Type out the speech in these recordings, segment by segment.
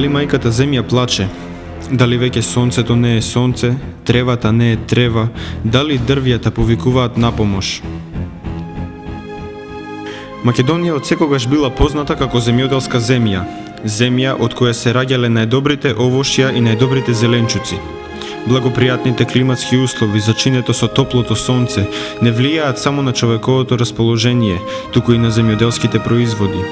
Дали мајката земја плаче? Дали веќе сонцето не е сонце, тревата не е трева, дали дрвјата повикуваат на помош? Македонија од секогаш била позната како земјоделска земја, земја од која се раѓале најдобрите овошја и најдобрите зеленчуци. Благопријатните климатски услови, зачинето со топлото сонце, не влијаат само на човековото расположение, туку и на земјоделските производи.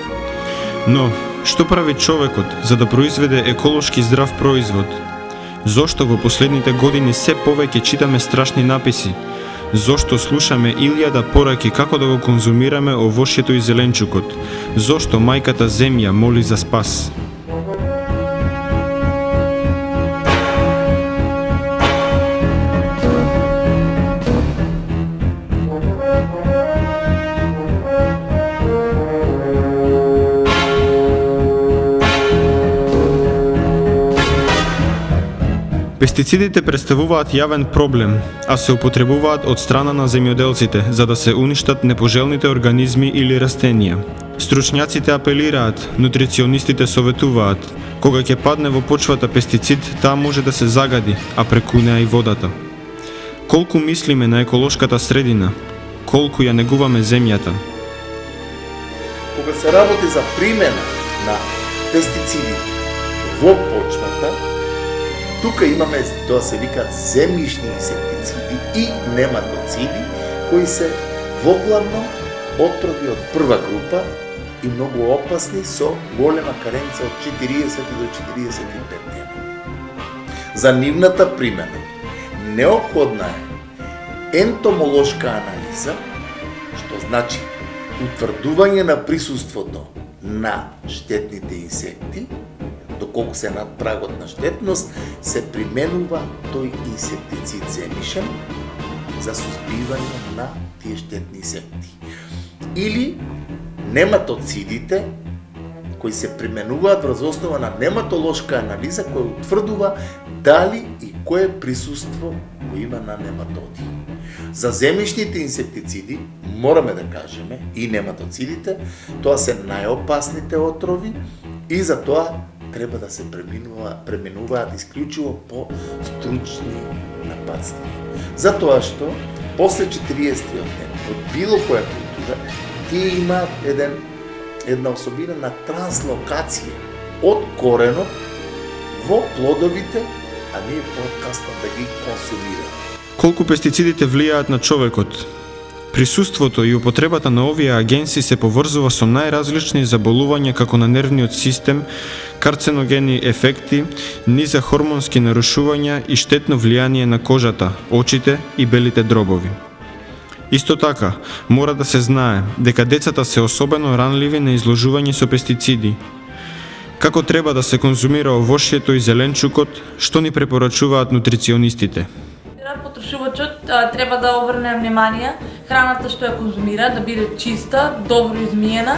Но, Што прави човекот за да произведе еколошки здрав производ? Зошто во последните години се повеќе читаме страшни написи? Зошто слушаме илјада пораки како да го конзумираме овошјето и зеленчукот? Зошто мајката земја моли за спас? Пестицидите представуваат јавен проблем, а се употребуваат од страна на земјоделците за да се уништат непожелните организми или растенија. Стручњаците апелираат, нутриционистите советуваат, кога ќе падне во почвата пестицид, таа може да се загади, а преку неа и водата. Колку мислиме на еколошката средина, колку ја негуваме земјата. Кога се работи за примена на пестициди во почвата, Тука имаме, тоа се вика, земјишни инсектициди и нематоциди, кои се воглавно отрови од прва група и многу опасни со голема каренца од 40 до 45 дена. За нивната примена необходна е ентомолошка анализа, што значи утврдување на присуството на штетните инсекти, доколку се над прагот на штетност, се применува тој инсектицид земишен за сузбивање на тие штетни инсекти. Или нематоцидите, кои се применуваат врз основа на нематолошка анализа која утврдува дали и кое присуство го има на нематоди. За земишните инсектициди, мораме да кажеме, и нематоцидите, тоа се најопасните отрови и за тоа треба да се преминува, преминуваат исклучиво по стручни нападства. Затоа што после 40 ден од било која култура тие имаат еден една особина на транслокација од коренот во плодовите, а ние по-касно да ги консумираме. Колку пестицидите влијаат на човекот, Присуството и употребата на овие агенси се поврзува со најразлични заболувања како на нервниот систем, карценогени ефекти, низа хормонски нарушувања и штетно влијание на кожата, очите и белите дробови. Исто така, мора да се знае дека децата се особено ранливи на изложување со пестициди. Како треба да се конзумира овошјето и зеленчукот, што ни препорачуваат нутриционистите? Потрошувачот треба да обрне внимание храната што ја конзумира да биде чиста, добро измиена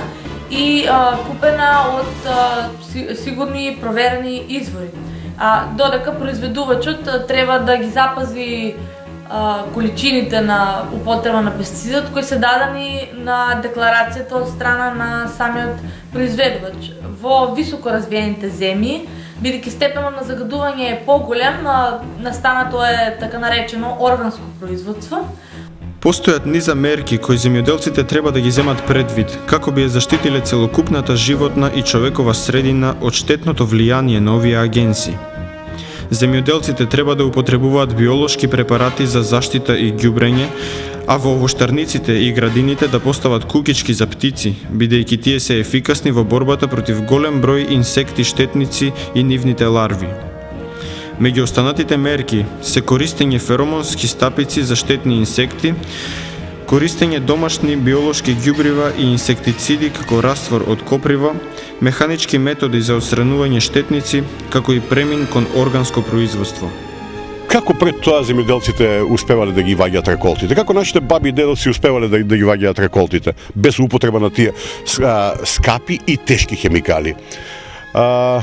и а, купена од а, сигурни проверени извори. А, додека произведувачот а, треба да ги запази а, количините на употреба на пестицидот кои се дадени на декларацијата од страна на самиот произведувач. Во високо развиените земји, бидејќи степенот на загадување е поголем, настанато е така наречено органско производство, Постојат низа мерки кои земјоделците треба да ги земат предвид, како би ја заштитиле целокупната животна и човекова средина од штетното влијание на овие агенси. Земјоделците треба да употребуваат биолошки препарати за заштита и ѓубрење, а во овоштарниците и градините да постават кукички за птици, бидејќи тие се ефикасни во борбата против голем број инсекти штетници и нивните ларви. Меѓу останатите мерки се користење феромонски стапици за штетни инсекти, користење домашни биолошки ѓубрива и инсектициди како раствор од коприва, механички методи за отстранување штетници, како и премин кон органско производство. Како пред тоа земјоделците успевале да ги ваѓаат реколтите? Како нашите баби и дедоци успевале да, да ги ваѓаат реколтите без употреба на тие а, скапи и тешки хемикали? А,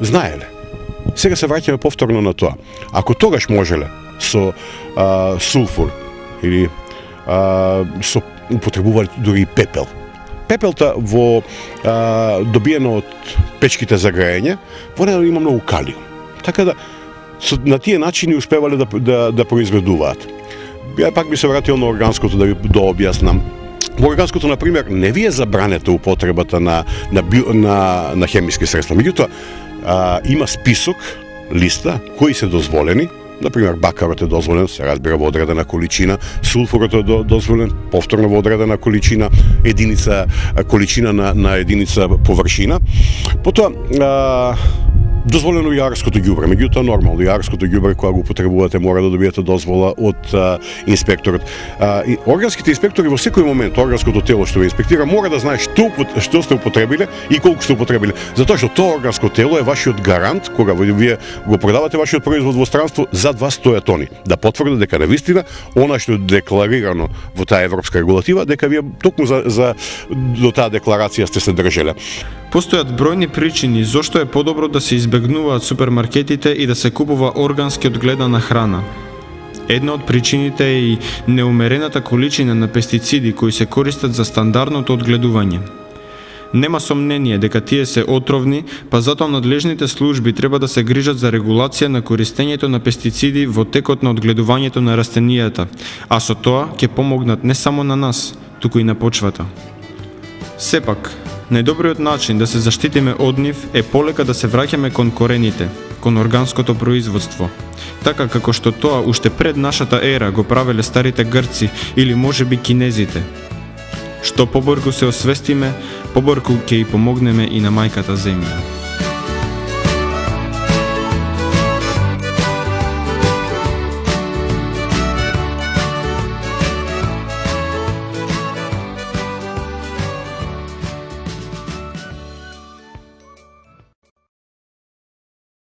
знаеле? Сега се враќаме повторно на тоа. Ако тогаш можеле со а, сулфур или а, со употребували дури и пепел пепелта во а, добиена од печките за грејење, во неја има многу калиум. Така да со, на тие начини успевале да да, да произведуваат. Ја пак би се вратил на органското да ви да дообјаснам. Во органското, например не ви е забранета употребата на, на, на, на хемиски средства. Меѓутоа, а, има список, листа, кои се дозволени, Например, бакарот е дозволен, се разбира во одредена количина, сулфурот е дозволен, повторно во одредена количина, единица количина на, на единица површина. Потоа, а, Дозволено јарското ѓубре, меѓутоа нормално јарското ѓубре кога го потребувате мора да добиете дозвола од а, инспекторот. А, и органските инспектори во секој момент органското тело што ве инспектира мора да знае што што сте употребиле и колку сте употребиле, затоа што тоа органско тело е вашиот гарант кога вие го продавате вашиот производ во странство зад вас стојат они да потврдат дека на вистина она што е декларирано во таа европска регулатива дека вие токму за, за до таа декларација сте се држеле. Постојат бројни причини зошто е подобро да се избегнуваат супермаркетите и да се купува органски одгледана храна. Една од причините е и неумерената количина на пестициди кои се користат за стандардното одгледување. Нема сомнение дека тие се отровни, па затоа надлежните служби треба да се грижат за регулација на користењето на пестициди во текот на одгледувањето на растенијата, а со тоа ќе помогнат не само на нас, туку и на почвата. Сепак, Најдобриот начин да се заштитиме од нив е полека да се враќаме кон корените, кон органското производство. Така како што тоа уште пред нашата ера го правеле старите грци или може би кинезите. Што поборку се освестиме, поборку ќе и помогнеме и на мајката земја.